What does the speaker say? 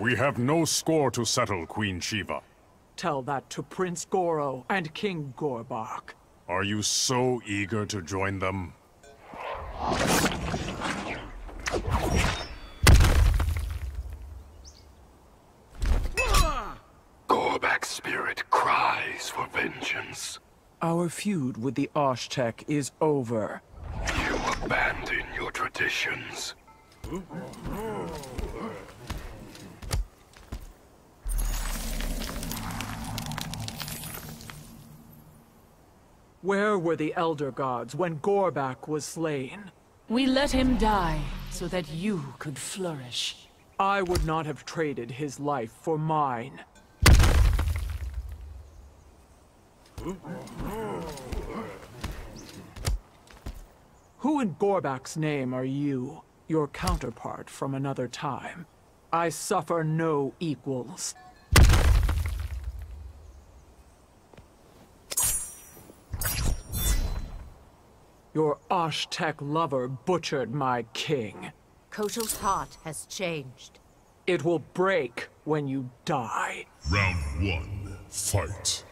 We have no score to settle, Queen Sheeva. Tell that to Prince Goro and King Gorbak. Are you so eager to join them? Gorbak's spirit cries for vengeance. Our feud with the Osh-Tekk is over. You abandon your traditions. Where were the Elder Gods when Gorbak was slain? We let him die so that you could flourish. I would not have traded his life for mine. Who in Gorbak's name are you? Your counterpart from another time. I suffer no equals. Your Osh-Tekk lover butchered my king. Kotal's heart has changed. It will break when you die. Round one, fight.